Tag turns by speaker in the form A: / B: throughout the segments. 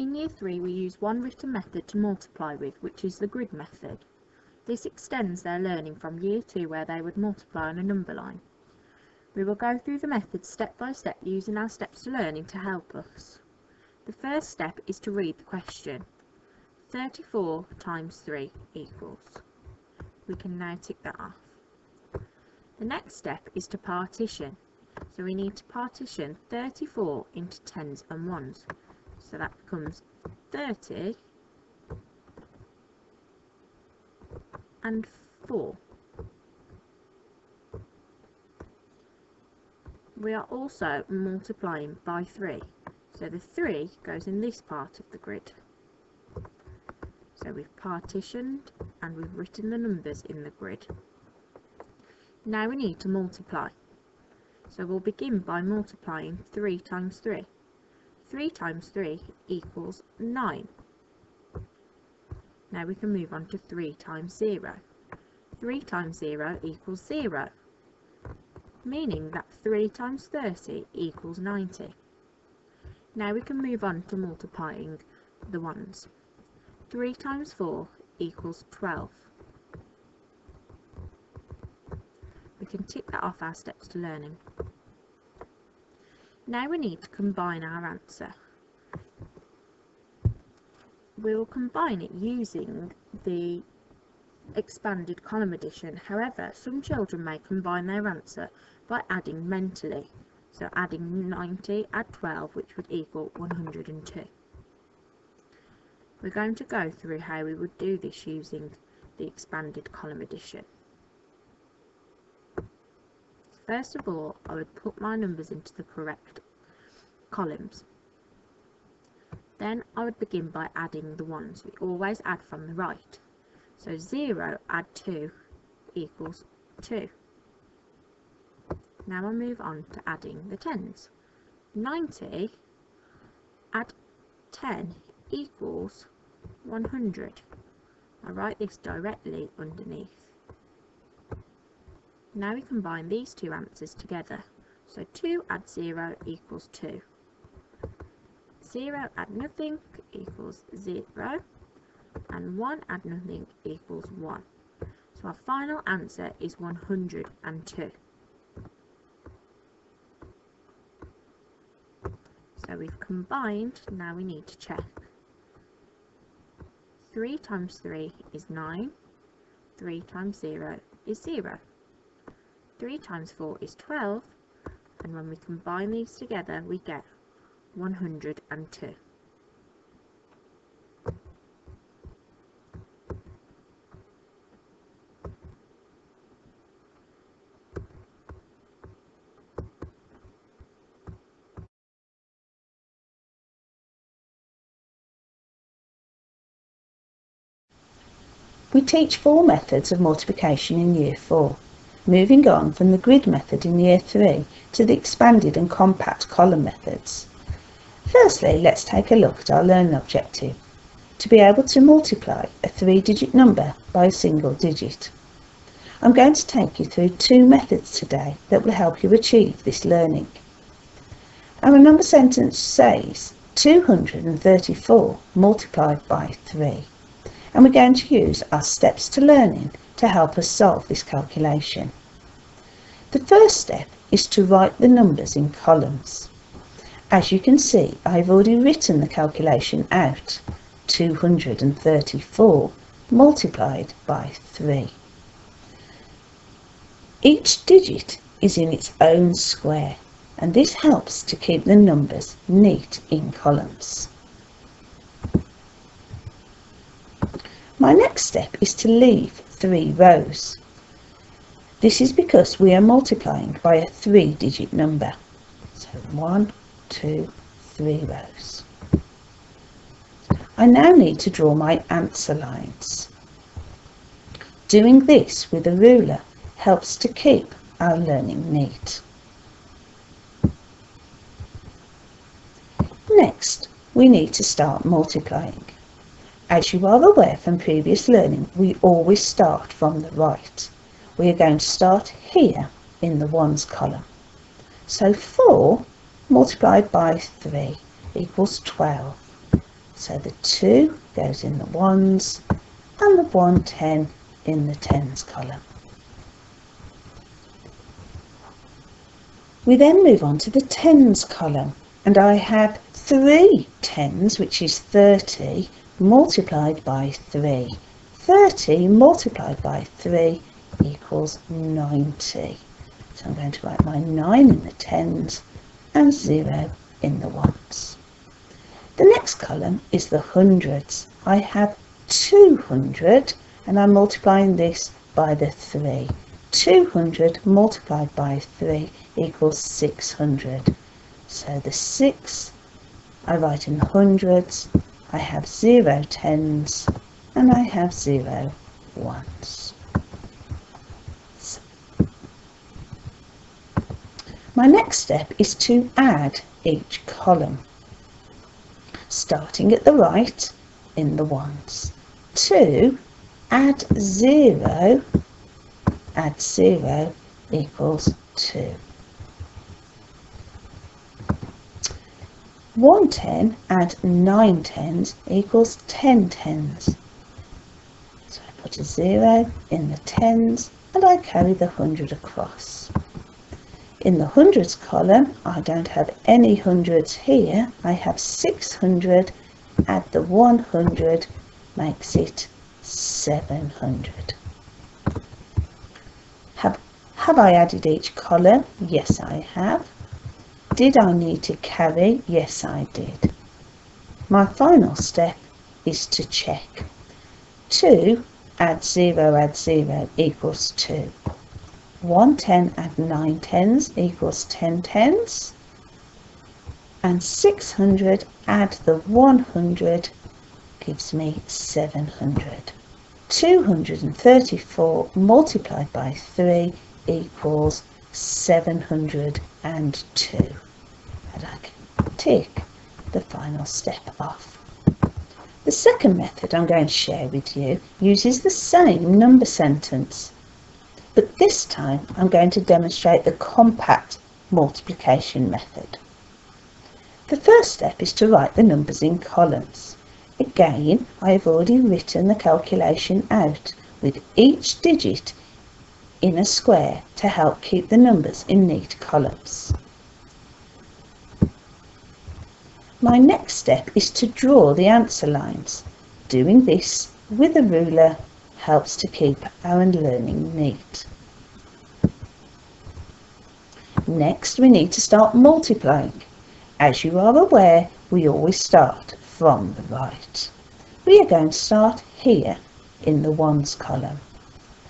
A: In Year 3 we use one written method to multiply with, which is the grid method. This extends their learning from Year 2 where they would multiply on a number line. We will go through the method step by step using our steps to learning to help us. The first step is to read the question. 34 times 3 equals. We can now tick that off. The next step is to partition. So we need to partition 34 into tens and ones. So that becomes 30 and 4. We are also multiplying by 3. So the 3 goes in this part of the grid. So we've partitioned and we've written the numbers in the grid. Now we need to multiply. So we'll begin by multiplying 3 times 3. 3 times 3 equals 9. Now we can move on to 3 times 0. 3 times 0 equals 0, meaning that 3 times 30 equals 90. Now we can move on to multiplying the ones. 3 times 4 equals 12. We can tick that off our steps to learning. Now we need to combine our answer. We will combine it using the expanded column addition. However, some children may combine their answer by adding mentally. So adding 90, add 12, which would equal 102. We're going to go through how we would do this using the expanded column addition. First of all, I would put my numbers into the correct columns. Then I would begin by adding the ones. We always add from the right. So 0 add 2 equals 2. Now I'll move on to adding the tens. 90 add 10 equals 100. I write this directly underneath. Now we combine these two answers together. So 2 add 0 equals 2. 0 add nothing equals 0. And 1 add nothing equals 1. So our final answer is 102. So we've combined, now we need to check. 3 times 3 is 9. 3 times 0 is 0. 3 times 4 is 12. And when we combine these together, we get 102.
B: We teach four methods of multiplication in Year 4, moving on from the grid method in Year 3 to the expanded and compact column methods. Firstly, let's take a look at our learning objective, to be able to multiply a three-digit number by a single digit. I'm going to take you through two methods today that will help you achieve this learning. Our number sentence says 234 multiplied by 3 and we're going to use our steps to learning to help us solve this calculation. The first step is to write the numbers in columns. As you can see, I've already written the calculation out, 234 multiplied by 3. Each digit is in its own square, and this helps to keep the numbers neat in columns. My next step is to leave three rows. This is because we are multiplying by a three-digit number. So one, two, three rows. I now need to draw my answer lines. Doing this with a ruler helps to keep our learning neat. Next, we need to start multiplying. As you are aware from previous learning, we always start from the right. We are going to start here in the ones column. So 4 multiplied by 3 equals 12. So the 2 goes in the ones and the 110 in the tens column. We then move on to the tens column and I have three tens, which is 30, multiplied by 3. 30 multiplied by 3 equals 90. So I'm going to write my 9 in the tens and 0 in the ones. The next column is the hundreds. I have 200 and I'm multiplying this by the 3. 200 multiplied by 3 equals 600. So the 6 I write in hundreds, I have 0 tens and I have 0 ones. My next step is to add each column. Starting at the right in the ones. 2 add 0 add 0 equals 2. 110 add 9 tens equals 10 tens. So I put a 0 in the tens and I carry the 100 across. In the hundreds column, I don't have any hundreds here. I have 600, add the 100, makes it 700. Have, have I added each column? Yes, I have. Did I need to carry? Yes, I did. My final step is to check. 2 add 0 add 0 equals 2. 110 add 9 tens equals 10 tens. And 600 add the 100 gives me 700. 234 multiplied by 3 equals 702. And 2 and I can tick the final step off. The second method I'm going to share with you uses the same number sentence but this time I'm going to demonstrate the compact multiplication method. The first step is to write the numbers in columns. Again, I have already written the calculation out with each digit in a square to help keep the numbers in neat columns. My next step is to draw the answer lines. Doing this with a ruler helps to keep our learning neat. Next, we need to start multiplying. As you are aware, we always start from the right. We are going to start here in the ones column.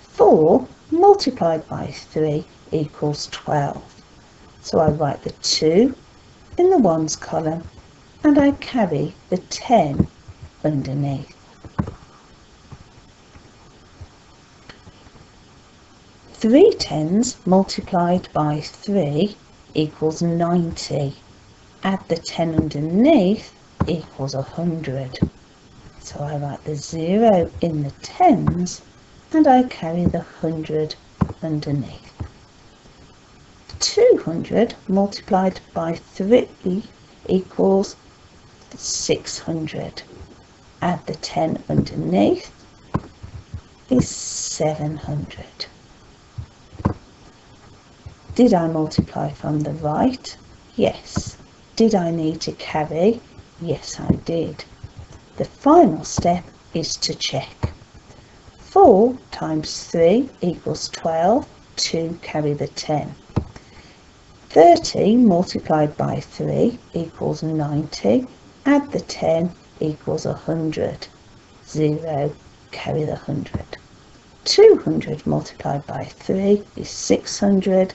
B: 4 multiplied by 3 equals 12. So I write the 2 in the ones column and I carry the 10 underneath. 3 tens multiplied by 3 equals 90. Add the 10 underneath equals 100. So I write the 0 in the tens and I carry the 100 underneath. 200 multiplied by 3 equals 600. Add the 10 underneath is 700. Did I multiply from the right? Yes. Did I need to carry? Yes, I did. The final step is to check. 4 times 3 equals 12. 2 carry the 10. 30 multiplied by 3 equals 90. Add the 10 equals 100. 0 carry the 100. 200 multiplied by 3 is 600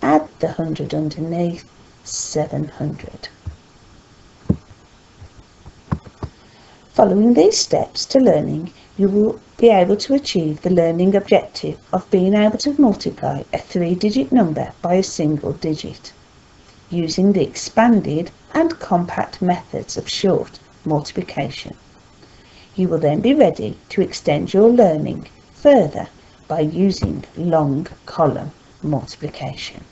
B: add the 100 underneath 700. Following these steps to learning, you will be able to achieve the learning objective of being able to multiply a three-digit number by a single digit using the expanded and compact methods of short multiplication. You will then be ready to extend your learning further by using long column multiplication.